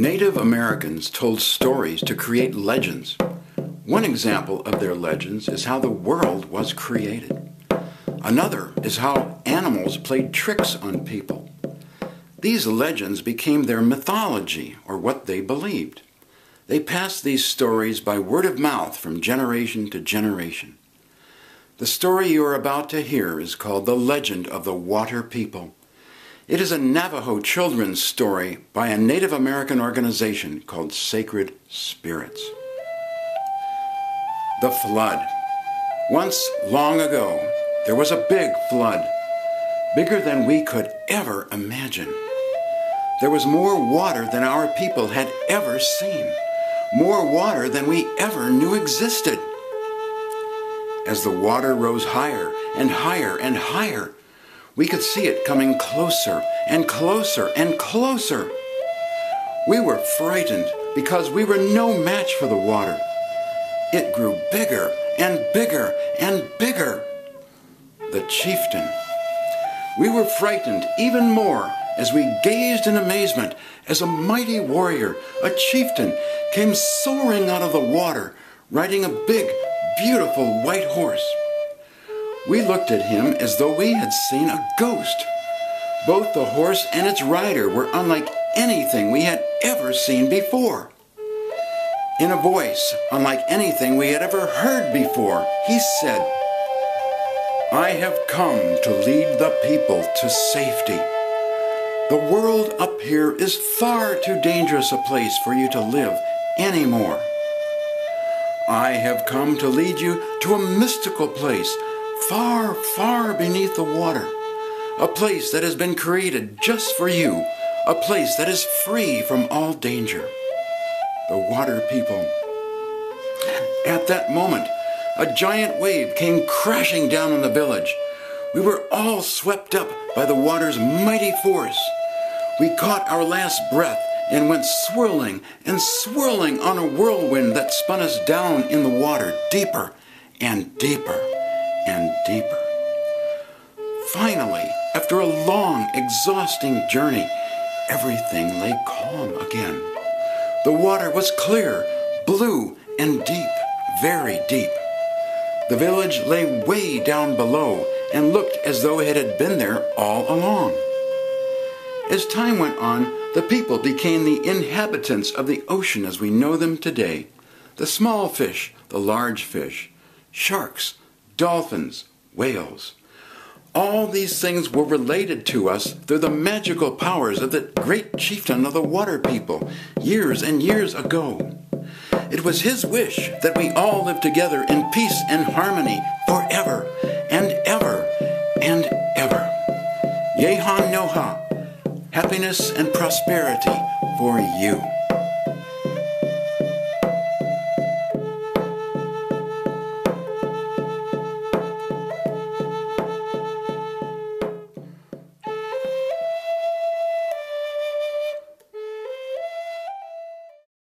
Native Americans told stories to create legends. One example of their legends is how the world was created. Another is how animals played tricks on people. These legends became their mythology, or what they believed. They passed these stories by word of mouth from generation to generation. The story you are about to hear is called The Legend of the Water People. It is a Navajo children's story by a Native American organization called Sacred Spirits. The Flood. Once, long ago, there was a big flood, bigger than we could ever imagine. There was more water than our people had ever seen, more water than we ever knew existed. As the water rose higher and higher and higher, we could see it coming closer and closer and closer. We were frightened because we were no match for the water. It grew bigger and bigger and bigger. The chieftain. We were frightened even more as we gazed in amazement as a mighty warrior, a chieftain, came soaring out of the water, riding a big, beautiful white horse. We looked at him as though we had seen a ghost. Both the horse and its rider were unlike anything we had ever seen before. In a voice unlike anything we had ever heard before, he said, I have come to lead the people to safety. The world up here is far too dangerous a place for you to live anymore. I have come to lead you to a mystical place far, far beneath the water. A place that has been created just for you. A place that is free from all danger. The water people. At that moment, a giant wave came crashing down on the village. We were all swept up by the water's mighty force. We caught our last breath and went swirling and swirling on a whirlwind that spun us down in the water deeper and deeper deeper. Finally, after a long, exhausting journey, everything lay calm again. The water was clear, blue, and deep, very deep. The village lay way down below and looked as though it had been there all along. As time went on, the people became the inhabitants of the ocean as we know them today. The small fish, the large fish, sharks, dolphins, whales. All these things were related to us through the magical powers of the great chieftain of the water people years and years ago. It was his wish that we all live together in peace and harmony forever and ever and ever. Yehan Noha happiness and prosperity for you.